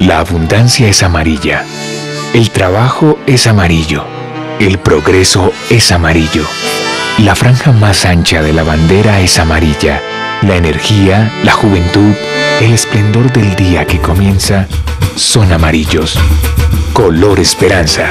La abundancia es amarilla. El trabajo es amarillo. El progreso es amarillo. La franja más ancha de la bandera es amarilla. La energía, la juventud, el esplendor del día que comienza son amarillos. Color esperanza.